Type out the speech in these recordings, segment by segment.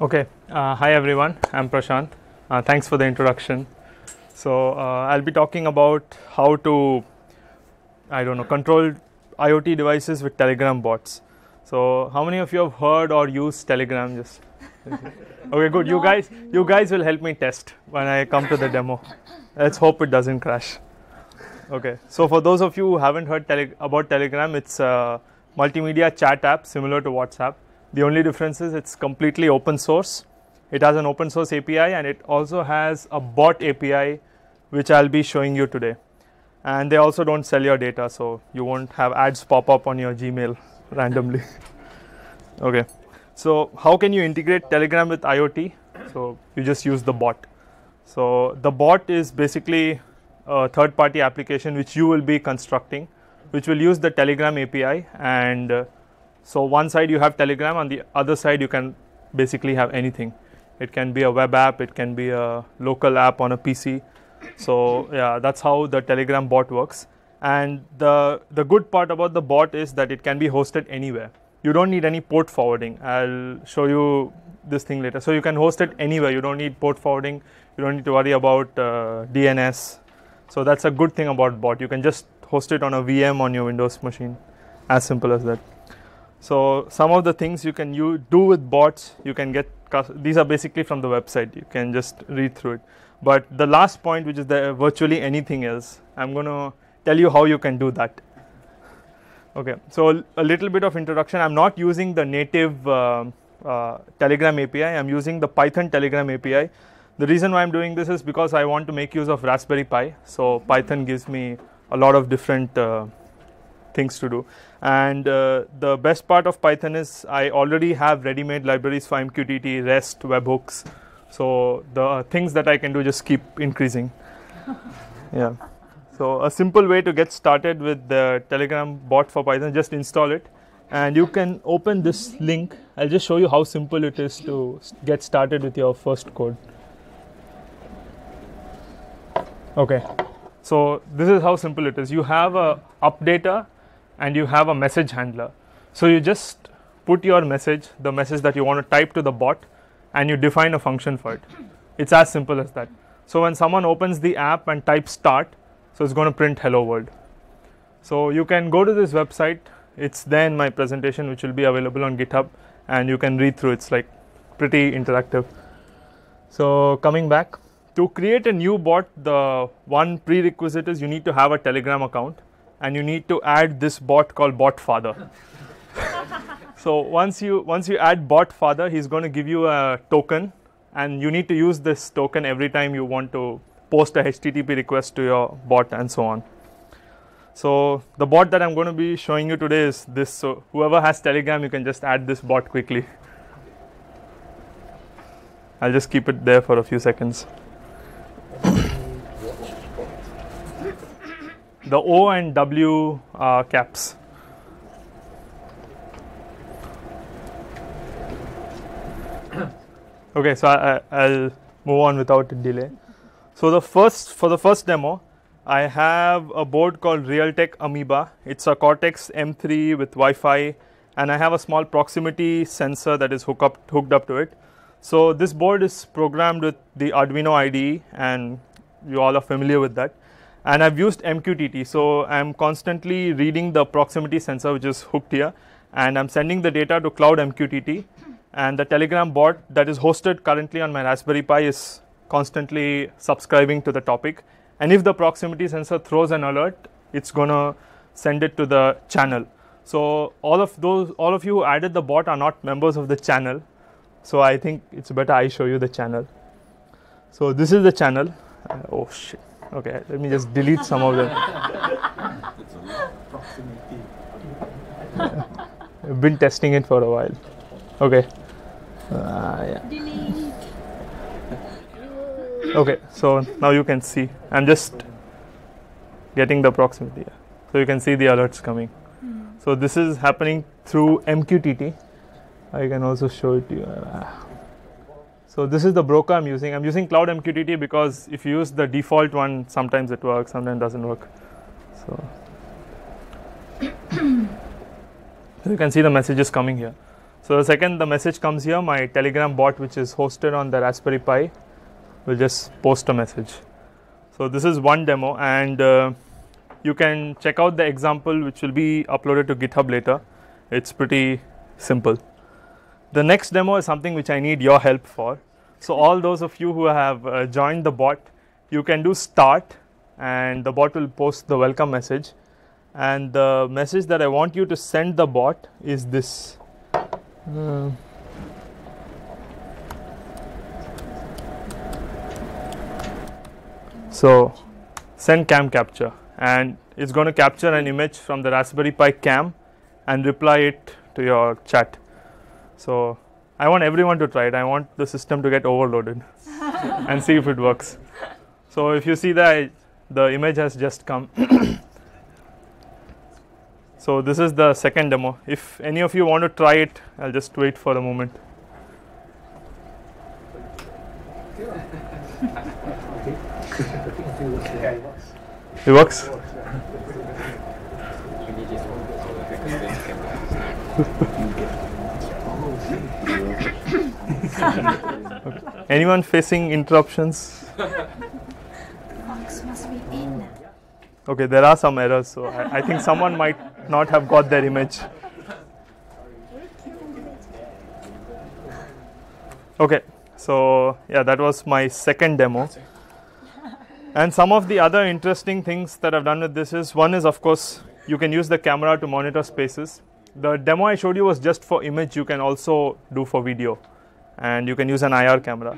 Okay, uh, hi everyone, I'm Prashant. Uh, thanks for the introduction. So, uh, I'll be talking about how to, I don't know, control IoT devices with Telegram bots. So, how many of you have heard or used Telegram? Just okay, good. You guys, you guys will help me test when I come to the demo. Let's hope it doesn't crash. Okay, so for those of you who haven't heard tele- about Telegram, it's a multimedia chat app similar to WhatsApp. The only difference is it's completely open source. It has an open source API and it also has a bot API, which I'll be showing you today. And they also don't sell your data, so you won't have ads pop up on your Gmail randomly. okay, so how can you integrate Telegram with IoT? So you just use the bot. So the bot is basically a third party application which you will be constructing, which will use the Telegram API and uh, so one side you have Telegram, on the other side you can basically have anything. It can be a web app, it can be a local app on a PC. So yeah, that's how the Telegram bot works. And the the good part about the bot is that it can be hosted anywhere. You don't need any port forwarding. I'll show you this thing later. So you can host it anywhere. You don't need port forwarding. You don't need to worry about uh, DNS. So that's a good thing about bot. You can just host it on a VM on your Windows machine. As simple as that. So some of the things you can you do with bots, you can get these are basically from the website. You can just read through it. But the last point, which is the virtually anything else, I'm going to tell you how you can do that. Okay, so a little bit of introduction. I'm not using the native uh, uh, Telegram API. I'm using the Python Telegram API. The reason why I'm doing this is because I want to make use of Raspberry Pi. So Python gives me a lot of different uh, things to do. And uh, the best part of Python is I already have ready-made libraries for MQTT, REST, webhooks. So the things that I can do just keep increasing. yeah. So a simple way to get started with the Telegram bot for Python, just install it. And you can open this link. I'll just show you how simple it is to get started with your first code. Okay. So this is how simple it is. You have a updater and you have a message handler. So you just put your message, the message that you want to type to the bot, and you define a function for it. It's as simple as that. So when someone opens the app and types start, so it's going to print hello world. So you can go to this website. It's there in my presentation, which will be available on GitHub, and you can read through. It's like pretty interactive. So coming back, to create a new bot, the one prerequisite is you need to have a Telegram account and you need to add this bot called BotFather. so once you once you add BotFather, he's going to give you a token, and you need to use this token every time you want to post a HTTP request to your bot and so on. So the bot that I'm going to be showing you today is this. So whoever has Telegram, you can just add this bot quickly. I'll just keep it there for a few seconds. The O and W uh, caps. okay, so I, will move on without delay. So the first for the first demo, I have a board called Realtek Ameba. It's a Cortex M3 with Wi-Fi, and I have a small proximity sensor that is hooked up hooked up to it. So this board is programmed with the Arduino IDE, and you all are familiar with that and I've used MQTT. So I'm constantly reading the proximity sensor which is hooked here and I'm sending the data to cloud MQTT and the Telegram bot that is hosted currently on my Raspberry Pi is constantly subscribing to the topic and if the proximity sensor throws an alert it's going to send it to the channel. So all of those all of you who added the bot are not members of the channel. So I think it's better I show you the channel. So this is the channel. Uh, oh shit. Okay, let me just delete some of them. I've been testing it for a while. Okay. Uh, yeah. Okay, so now you can see. I'm just getting the proximity. So you can see the alerts coming. Mm. So this is happening through MQTT. I can also show it to you. So this is the broker I'm using. I'm using Cloud MQTT because if you use the default one, sometimes it works, sometimes it doesn't work. So you can see the messages coming here. So the second the message comes here, my Telegram bot, which is hosted on the Raspberry Pi, will just post a message. So this is one demo, and uh, you can check out the example, which will be uploaded to GitHub later. It's pretty simple. The next demo is something which I need your help for. So all those of you who have uh, joined the bot, you can do start, and the bot will post the welcome message. And the message that I want you to send the bot is this. Uh, so send cam capture and it's going to capture an image from the Raspberry Pi cam and reply it to your chat. So I want everyone to try it. I want the system to get overloaded and see if it works. So if you see that the image has just come. so this is the second demo. If any of you want to try it, I'll just wait for a moment. It works. Anyone facing interruptions? Box must be in. Okay, there are some errors, so I, I think someone might not have got their image. Okay, so yeah, that was my second demo. And some of the other interesting things that I've done with this is one is, of course, you can use the camera to monitor spaces. The demo I showed you was just for image, you can also do for video, and you can use an IR camera.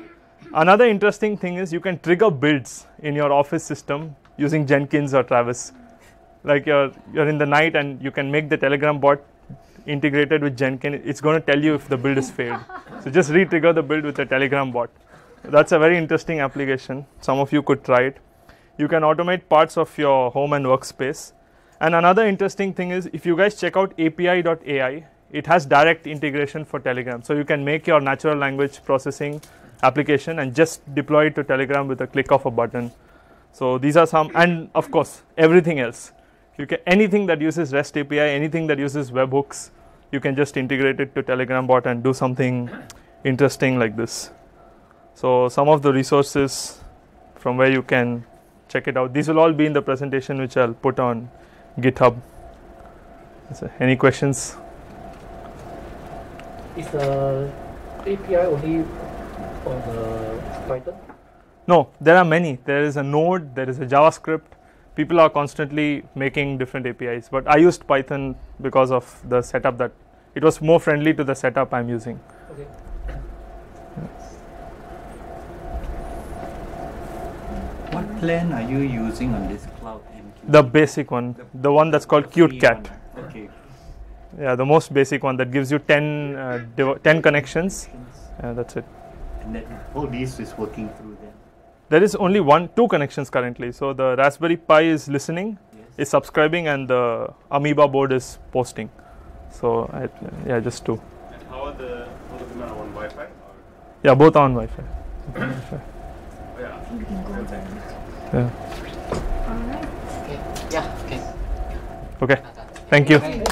Another interesting thing is you can trigger builds in your office system using Jenkins or Travis. Like you're, you're in the night and you can make the Telegram bot integrated with Jenkins. It's going to tell you if the build is failed. So just re-trigger the build with the Telegram bot. That's a very interesting application. Some of you could try it. You can automate parts of your home and workspace. And another interesting thing is if you guys check out api.ai, it has direct integration for Telegram. So you can make your natural language processing application and just deploy it to Telegram with a click of a button. So these are some, and of course, everything else. You can anything that uses REST API, anything that uses webhooks, you can just integrate it to Telegram bot and do something interesting like this. So some of the resources from where you can check it out. These will all be in the presentation which I'll put on GitHub. So any questions? Is the API only on the Python? No, there are many. There is a Node, there is a JavaScript. People are constantly making different APIs, but I used Python because of the setup that it was more friendly to the setup I'm using. Okay. What plan are you using on this cloud MQ? The basic one, the one that's called Cute Cat. one. Okay. Yeah, the most basic one that gives you 10, uh, div- 10 connections. Yeah, that's it. And then all this is working through them. There is only one, two connections currently. So the Raspberry Pi is listening, Yes. is subscribing, and the Ameba board is posting. So I, yeah, just two. And how are the both of them are on Wi-Fi? Or, Yeah, both are on Wi-Fi. oh yeah. We can go there. Yeah. Yeah. Okay. Thank you.